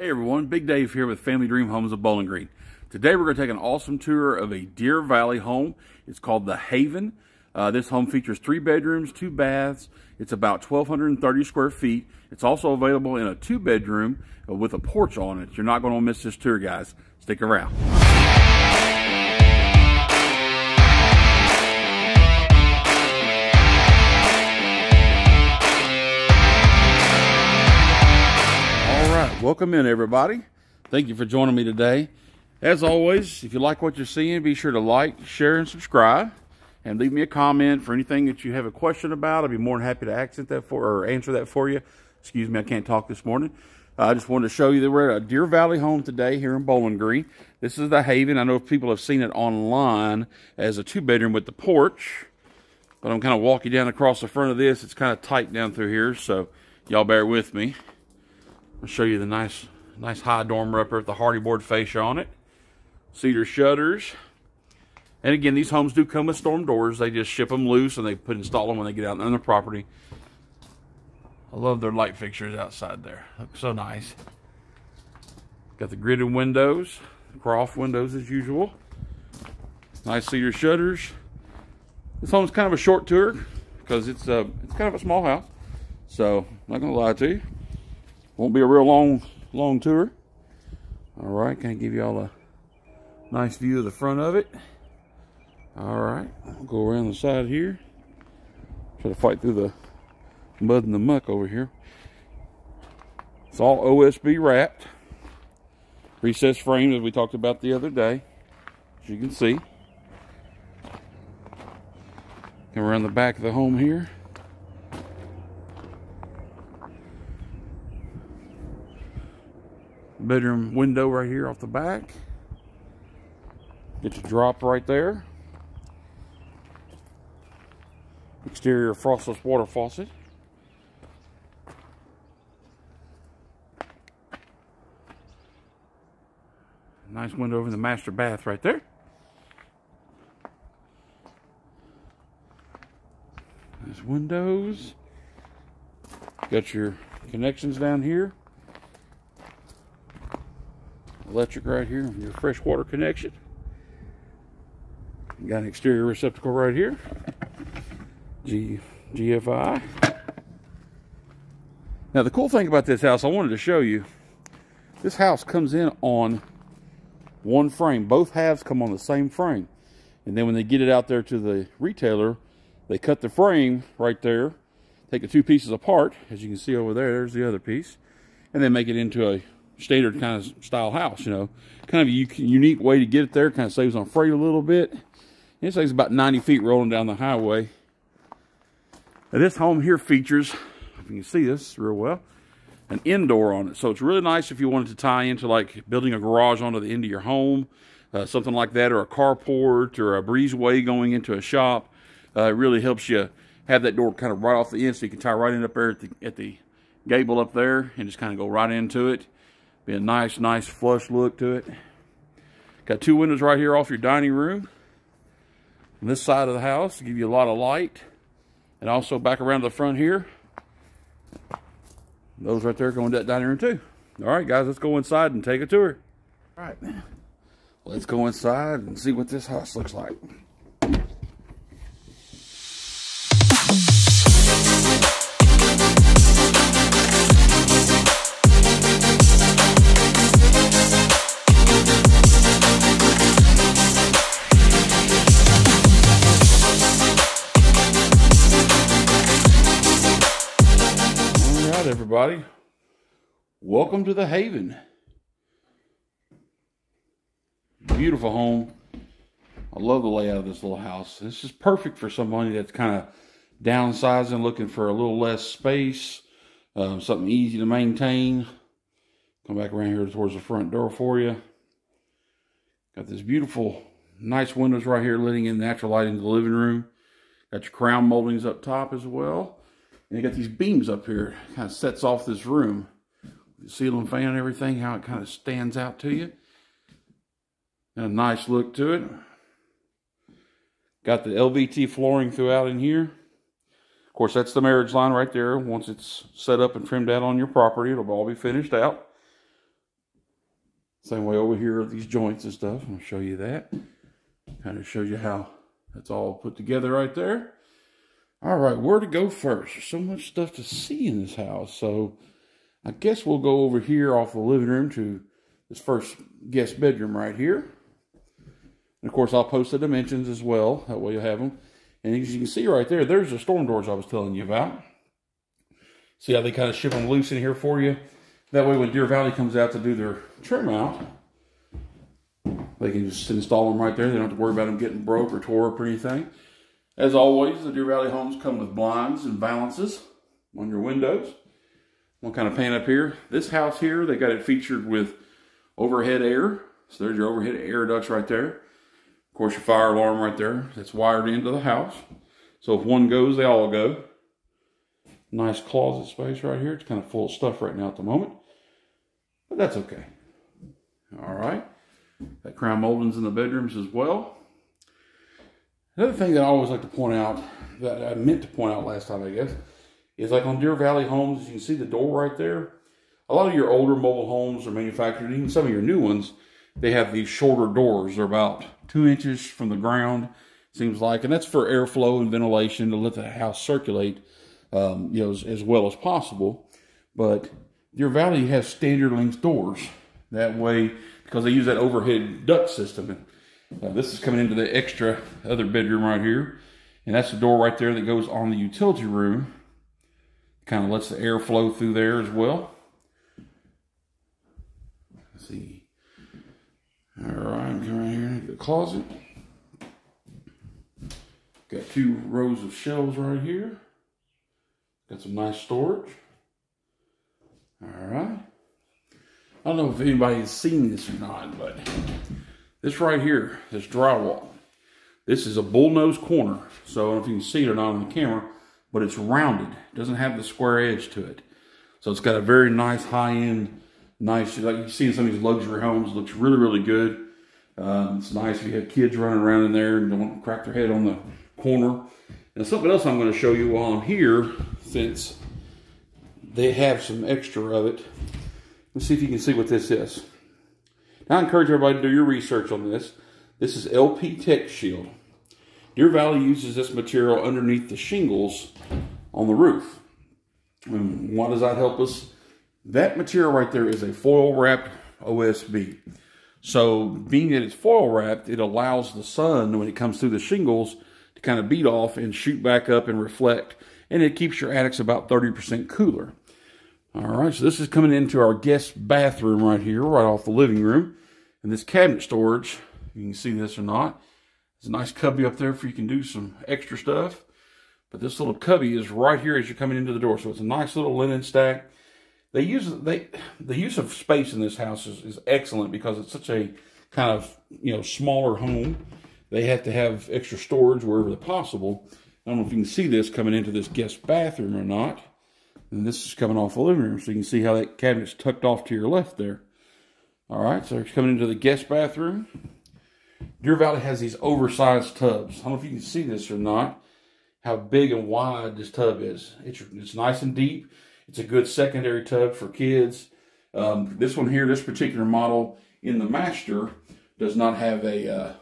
Hey everyone, Big Dave here with Family Dream Homes of Bowling Green. Today we're going to take an awesome tour of a Deer Valley home. It's called The Haven. Uh, this home features three bedrooms, two baths. It's about 1,230 square feet. It's also available in a two bedroom uh, with a porch on it. You're not going to miss this tour, guys. Stick around. Welcome in everybody. Thank you for joining me today. As always, if you like what you're seeing, be sure to like, share, and subscribe. And leave me a comment for anything that you have a question about. I'd be more than happy to accent that for or answer that for you. Excuse me, I can't talk this morning. I just wanted to show you that we're at a Deer Valley home today here in Bowling Green. This is the Haven. I know people have seen it online as a two-bedroom with the porch. But I'm kind of walking down across the front of this. It's kind of tight down through here, so y'all bear with me. I'll show you the nice, nice high dormer upper with the Hardie board fascia on it. Cedar shutters. And again, these homes do come with storm doors. They just ship them loose and they put install them when they get out on the property. I love their light fixtures outside there. Look so nice. Got the gridded windows, Croft windows as usual. Nice cedar shutters. This home's kind of a short tour because it's a it's kind of a small house. So, I'm not gonna lie to you. Won't be a real long, long tour. All right, can give you all a nice view of the front of it? All right, I'll go around the side here. Try to fight through the mud and the muck over here. It's all OSB wrapped. Recessed frame as we talked about the other day. As you can see. Come around the back of the home here. Bedroom window right here off the back. Get your drop right there. Exterior frostless water faucet. Nice window over the master bath right there. Nice windows. Got your connections down here electric right here, your fresh water connection. Got an exterior receptacle right here. G GFI. Now the cool thing about this house, I wanted to show you, this house comes in on one frame. Both halves come on the same frame. And then when they get it out there to the retailer, they cut the frame right there, take the two pieces apart, as you can see over there, there's the other piece, and then make it into a standard kind of style house, you know. Kind of a unique way to get it there. Kind of saves on freight a little bit. It saves about 90 feet rolling down the highway. Now this home here features, if you can see this real well, an indoor on it. So it's really nice if you wanted to tie into like building a garage onto the end of your home, uh, something like that, or a carport or a breezeway going into a shop. Uh, it really helps you have that door kind of right off the end so you can tie right in up there at the, at the gable up there and just kind of go right into it. Be a nice, nice flush look to it. Got two windows right here off your dining room. On this side of the house, give you a lot of light. And also back around the front here. Those right there going to that dining room too. All right, guys, let's go inside and take a tour. All right, let's go inside and see what this house looks like. Everybody. Welcome to the Haven. Beautiful home. I love the layout of this little house. This is perfect for somebody that's kind of downsizing, looking for a little less space, uh, something easy to maintain. Come back around here towards the front door for you. Got this beautiful, nice windows right here letting in natural light into the living room. Got your crown moldings up top as well. And you got these beams up here, kind of sets off this room. The ceiling fan and everything, how it kind of stands out to you. And a nice look to it. Got the LVT flooring throughout in here. Of course, that's the marriage line right there. Once it's set up and trimmed out on your property, it'll all be finished out. Same way over here, these joints and stuff. I'll show you that. Kind of shows you how that's all put together right there. All right, where to go first? There's so much stuff to see in this house. So I guess we'll go over here off the living room to this first guest bedroom right here. And of course, I'll post the dimensions as well. That way you'll have them. And as you can see right there, there's the storm doors I was telling you about. See how they kind of ship them loose in here for you? That way when Deer Valley comes out to do their trim out, they can just install them right there. They don't have to worry about them getting broke or tore up or anything. As always, the Deer Valley homes come with blinds and valances on your windows. One kind of pan up here. This house here, they got it featured with overhead air. So there's your overhead air ducts right there. Of course, your fire alarm right there. That's wired into the house. So if one goes, they all go. Nice closet space right here. It's kind of full of stuff right now at the moment. But that's okay. All right. That crown moldings in the bedrooms as well. Another thing that I always like to point out, that I meant to point out last time, I guess, is like on Deer Valley homes, you can see the door right there. A lot of your older mobile homes are manufactured, even some of your new ones, they have these shorter doors. They're about two inches from the ground, seems like, and that's for airflow and ventilation to let the house circulate, um, you know, as, as, well as possible. But Deer Valley has standard length doors. That way, because they use that overhead duct system. This is coming into the extra other bedroom right here. And that's the door right there that goes on the utility room. Kind of lets the air flow through there as well. Let's see. All right, come right here, the closet. Got two rows of shelves right here. Got some nice storage. All right. I don't know if anybody's seen this or not, but this right here, this drywall, this is a bullnose corner. So I don't know if you can see it or not on the camera, but it's rounded. It doesn't have the square edge to it. So it's got a very nice high-end, nice, like you see in some of these luxury homes, looks really, really good. Um, it's nice if you have kids running around in there and don't want to crack their head on the corner. And something else I'm going to show you while I'm here, since they have some extra of it. Let's see if you can see what this is. Now, I encourage everybody to do your research on this. This is LP Tech Shield. Deer Valley uses this material underneath the shingles on the roof. And why does that help us? That material right there is a foil wrapped OSB. So being that it's foil wrapped, it allows the sun, when it comes through the shingles, to kind of beat off and shoot back up and reflect. And it keeps your attics about 30% cooler. All right, so this is coming into our guest bathroom right here, right off the living room. And this cabinet storage, you can see this or not, It's a nice cubby up there for you can do some extra stuff. But this little cubby is right here as you're coming into the door. So it's a nice little linen stack. They use they the use of space in this house is, is excellent because it's such a kind of you know smaller home. They have to have extra storage wherever possible. I don't know if you can see this coming into this guest bathroom or not. And this is coming off the living room, so you can see how that cabinet's tucked off to your left there. All right, so it's coming into the guest bathroom. Deer Valley has these oversized tubs. I don't know if you can see this or not, how big and wide this tub is. It's, it's nice and deep. It's a good secondary tub for kids. Um, this one here, this particular model in the master does not have a, uh,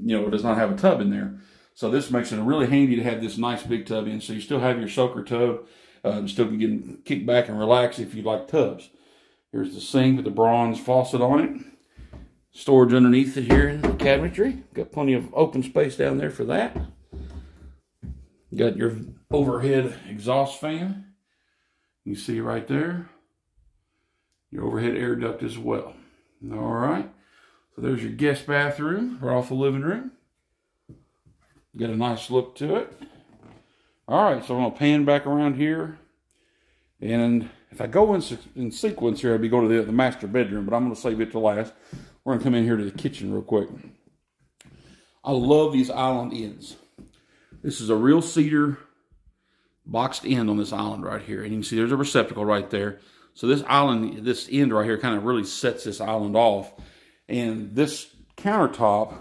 you know, does not have a tub in there. So this makes it really handy to have this nice big tub in. So you still have your soaker tub, uh, still can kick back and relax if you like tubs. Here's the sink with the bronze faucet on it storage underneath it here in the cabinetry. Got plenty of open space down there for that. Got your overhead exhaust fan. You see right there. Your overhead air duct as well. All right. So there's your guest bathroom right off the living room. Got a nice look to it. All right, so I'm to pan back around here. And if I go in, in sequence here, I'd be going to the, the master bedroom, but I'm going to save it to last. We're to come in here to the kitchen real quick. I love these island ends. This is a real cedar boxed end on this island right here. And you can see there's a receptacle right there. So this island, this end right here kind of really sets this island off. And this countertop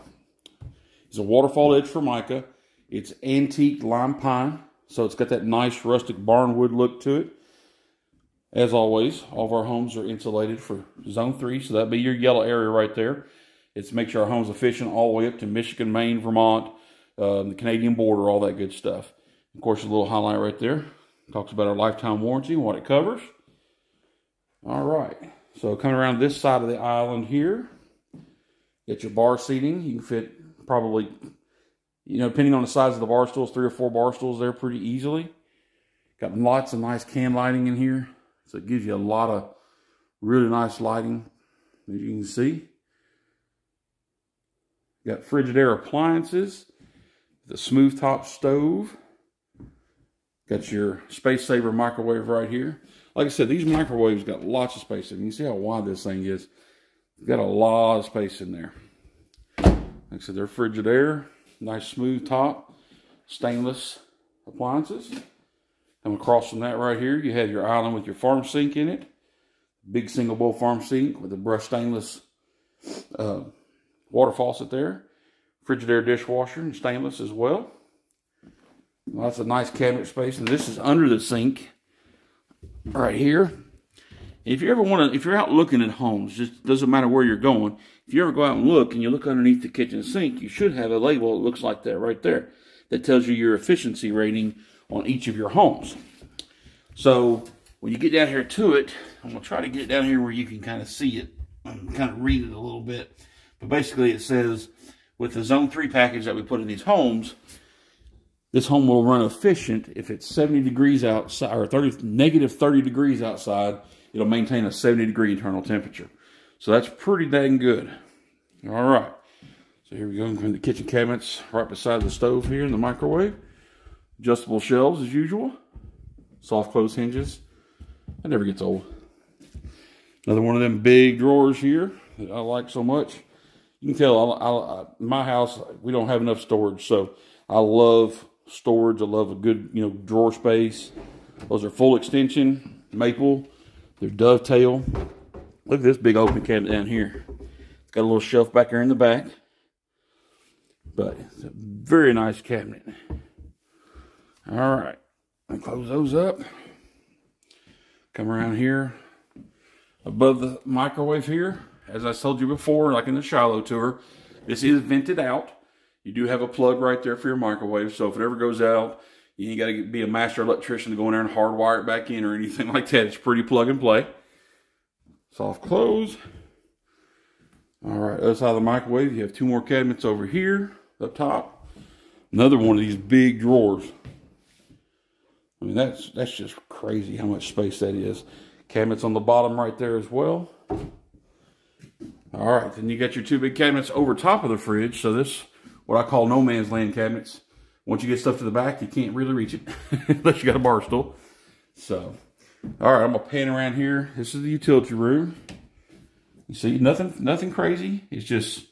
is a waterfall edge formica. It's antique lime pine. So it's got that nice rustic barnwood look to it. As always, all of our homes are insulated for zone three, so that'd be your yellow area right there. It's makes sure our home's efficient all the way up to Michigan, Maine, Vermont, uh, the Canadian border, all that good stuff. Of course, a little highlight right there talks about our lifetime warranty and what it covers. All right, so coming around this side of the island here, get your bar seating. You can fit probably, you know, depending on the size of the bar stools, three or four bar stools there pretty easily. Got lots of nice can lighting in here. So it gives you a lot of really nice lighting, as you can see. Got Frigidaire appliances, the smooth top stove. Got your space saver microwave right here. Like I said, these microwaves got lots of space in them. You see how wide this thing is. It's got a lot of space in there. Like I said, they're Frigidaire. Nice smooth top. Stainless appliances. Come across from that right here, you have your island with your farm sink in it. Big single bowl farm sink with a brushed stainless uh, water faucet there. Frigidaire dishwasher and stainless as well. Lots of nice cabinet space. And this is under the sink right here. If you ever want to, if you're out looking at homes, just doesn't matter where you're going. If you ever go out and look and you look underneath the kitchen sink, you should have a label that looks like that right there that tells you your efficiency rating on each of your homes. So when you get down here to it, I'm going to try to get down here where you can kind of see it and kind of read it a little bit. But basically it says with the zone 3 package that we put in these homes, this home will run efficient if it's 70 degrees outside or 30, negative 30 degrees outside. It'll maintain a 70 degree internal temperature. So that's pretty dang good. All right. So here we go. in the kitchen cabinets right beside the stove here in the microwave. Adjustable shelves as usual. Soft close hinges. That never gets old. Another one of them big drawers here that I like so much. You can tell I, I, my house, we don't have enough storage. So I love storage. I love a good, you know, drawer space. Those are full extension, maple. They're dovetail. Look at this big open cabinet down here. It's got a little shelf back there in the back. But it's a very nice cabinet. All right, close those up. Come around here above the microwave here. As I told you before, like in the Shiloh tour, this is vented out. You do have a plug right there for your microwave, so if it ever goes out, you ain't got to be a master electrician to go in there and hardwire it back in or anything like that. It's pretty plug and play. Soft close. All right, other side of the microwave, you have two more cabinets over here up top. Another one of these big drawers. I mean, that's that's just crazy how much space that is. Cabinets on the bottom right there as well. All right, then you got your two big cabinets over top of the fridge. So this, what I call no man's land cabinets. Once you get stuff to the back, you can't really reach it unless you got a bar stool. So, all right, I'm gonna pan around here. This is the utility room. You see, nothing, nothing crazy. It's just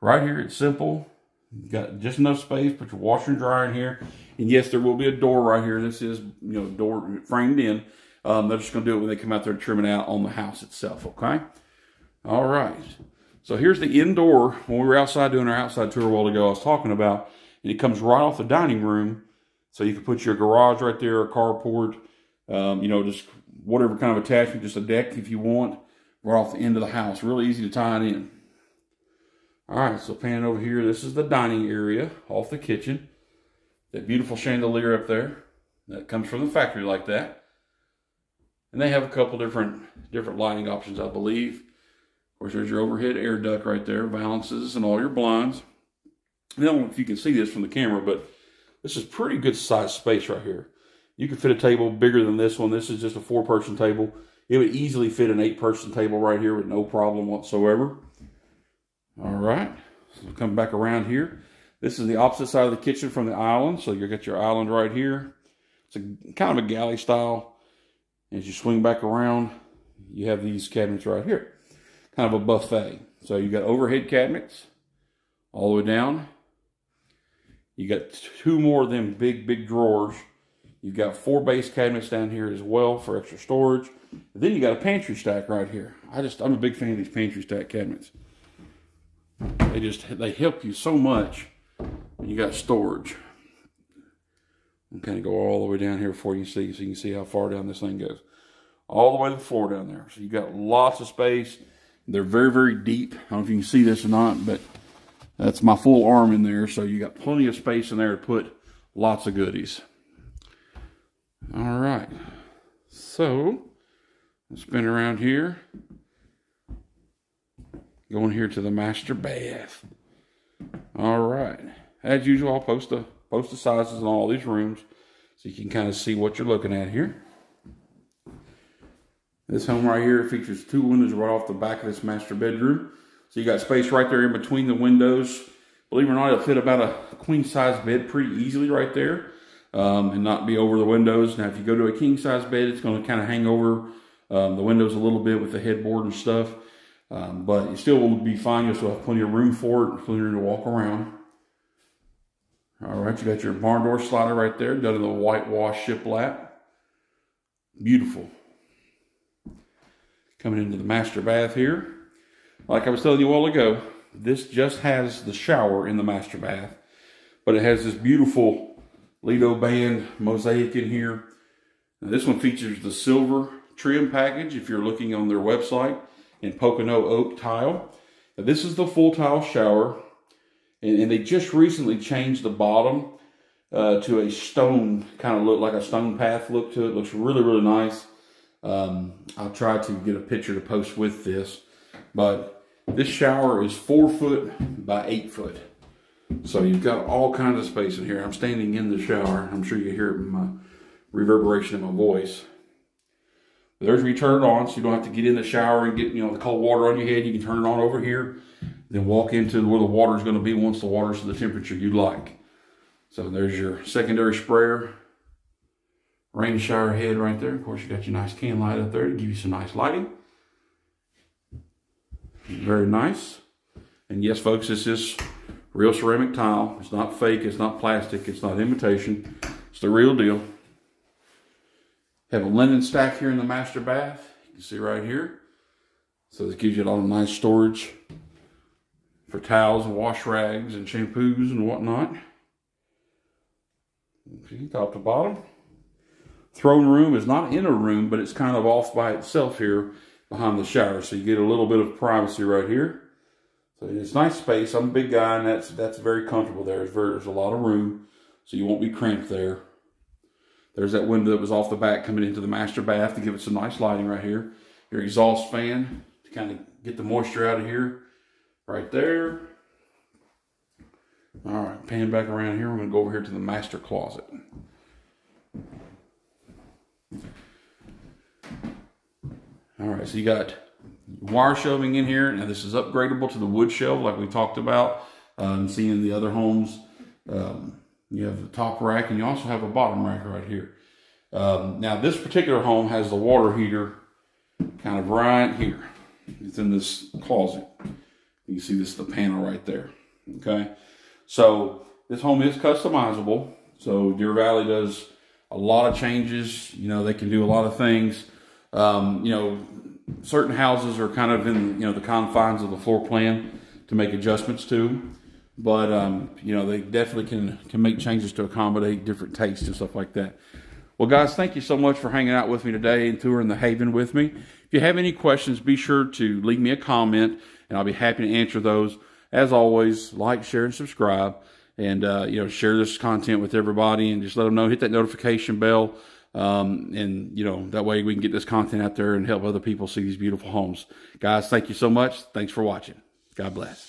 right here. It's simple. You got just enough space. Put your washer and dryer in here. And yes, there will be a door right here. This is, you know, door framed in. Um, they're just to do it when they come out there and trim it out on the house itself, okay? All right. So here's the indoor. When we were outside doing our outside tour a while ago, I was talking about, and it comes right off the dining room. So you can put your garage right there, a carport, um, you know, just whatever kind of attachment, just a deck if you want, right off the end of the house. Really easy to tie it in. All right, so pan over here. This is the dining area off the kitchen. That beautiful chandelier up there. That comes from the factory like that. And they have a couple different different lighting options, I believe. Of course, there's your overhead air duct right there, valances and all your blinds. I don't know if you can see this from the camera, but this is pretty good size space right here. You could fit a table bigger than this one. This is just a four-person table. It would easily fit an eight-person table right here with no problem whatsoever. All right, so we'll come back around here. This is the opposite side of the kitchen from the island. So you got your island right here. It's a kind of a galley style. As you swing back around, you have these cabinets right here. Kind of a buffet. So you got overhead cabinets all the way down. You got two more of them big, big drawers. You've got four base cabinets down here as well for extra storage. then you got a pantry stack right here. I just, I'm a big fan of these pantry stack cabinets. They just, they help you so much you got storage. I'm kind of go all the way down here before you see, so you can see how far down this thing goes. all the way to the floor down there. So you got lots of space. They're very, very deep. I don't know if you can see this or not, but that's my full arm in there. So you got plenty of space in there to put lots of goodies. All right. So, spin around here. Going here to the master bath. All right. As usual, I'll post the post the sizes in all these rooms so you can kind of see what you're looking at here. This home right here features two windows right off the back of this master bedroom. So you got space right there in between the windows. Believe it or not, it'll fit about a queen size bed pretty easily right there um, and not be over the windows. Now, if you go to a king size bed, it's going to kind of hang over um, the windows a little bit with the headboard and stuff. Um, but it still will be fine. You'll still have plenty of room for it, plenty of room to walk around. All right, you got your barn door slider right there, done in the whitewash shiplap. Beautiful. Coming into the master bath here. Like I was telling you a while ago, this just has the shower in the master bath, but it has this beautiful Lido band mosaic in here. Now, this one features the silver trim package if you're looking on their website in Pocono oak tile. Now, this is the full tile shower, and, and they just recently changed the bottom uh, to a stone kind of look, like a stone path look to it. Looks really, really nice. Um, I'll try to get a picture to post with this, but this shower is four foot by eight foot. So you've got all kinds of space in here. I'm standing in the shower. I'm sure you hear my reverberation in my voice. There's where you turn it on, so you don't have to get in the shower and get you know the cold water on your head. You can turn it on over here, then walk into where the water is going to be once the water's to the temperature you'd like. So there's your secondary sprayer, rain shower head right there. Of course, you got your nice can light up there to give you some nice lighting. Very nice. And yes, folks, this is real ceramic tile. It's not fake, it's not plastic, it's not imitation. It's the real deal. Have a linen stack here in the master bath. You can see right here. So this gives you a lot of nice storage for towels and wash rags and shampoos and whatnot. See, top to bottom. Throne room is not in a room, but it's kind of off by itself here behind the shower. So you get a little bit of privacy right here. So it's nice space. I'm a big guy, and that's that's very comfortable there. There's, very, there's a lot of room, so you won't be cramped there. There's that window that was off the back coming into the master bath to give it some nice lighting right here. Your exhaust fan to kind of get the moisture out of here right there. All right, pan back around here. We're going to go over here to the master closet. All right, so you got wire shelving in here. Now this is upgradable to the wood shelf like we talked about. Um, seeing the other homes, um, you have the top rack and you also have a bottom rack right here. Um, now this particular home has the water heater kind of right here. It's in this closet. You can see this the panel right there. Okay. So this home is customizable. So Deer Valley does a lot of changes. You know, they can do a lot of things. Um, you know, certain houses are kind of in you know the confines of the floor plan to make adjustments to, but um, you know they definitely can can make changes to accommodate different tastes and stuff like that. Well, guys, thank you so much for hanging out with me today and touring the Haven with me. If you have any questions, be sure to leave me a comment, and I'll be happy to answer those. As always, like, share, and subscribe, and uh, you know share this content with everybody, and just let them know. Hit that notification bell um, and, you know, that way we can get this content out there and help other people see these beautiful homes. Guys, thank you so much. Thanks for watching. God bless.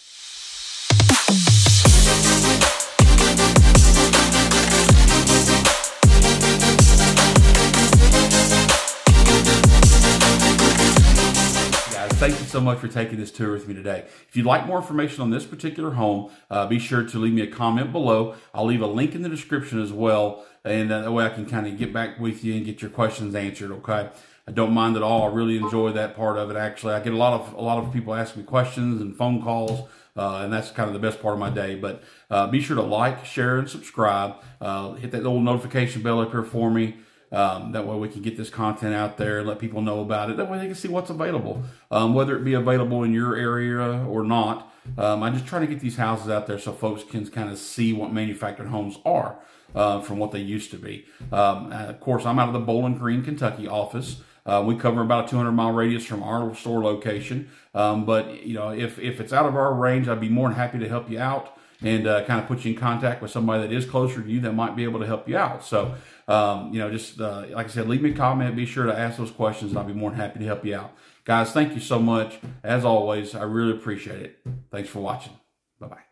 Thank you so much for taking this tour with me today. If you'd like more information on this particular home, uh, be sure to leave me a comment below. I'll leave a link in the description as well, and that way I can kind of get back with you and get your questions answered, okay? I don't mind at all. I really enjoy that part of it. Actually, I get a lot of a lot of people asking me questions and phone calls, uh, and that's kind of the best part of my day. But uh, be sure to like, share, and subscribe. Uh, hit that little notification bell up here for me. Um, that way we can get this content out there and let people know about it. That way they can see what's available, um, whether it be available in your area or not. Um, I just try to get these houses out there so folks can kind of see what manufactured homes are uh, from what they used to be. Um, of course, I'm out of the Bowling Green, Kentucky office. Uh, we cover about a 200 mile radius from our store location. Um, but you know, if if it's out of our range, I'd be more than happy to help you out and uh, kind of put you in contact with somebody that is closer to you that might be able to help you out. So, um, you know, just uh, like I said, leave me a comment. Be sure to ask those questions, and I'll be more than happy to help you out. Guys, thank you so much. As always, I really appreciate it. Thanks for watching. Bye bye.